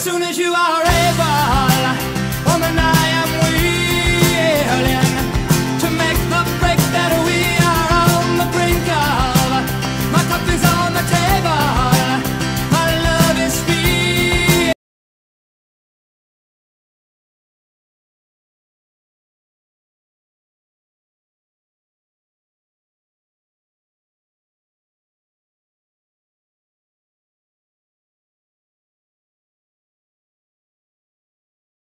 as soon as you are able.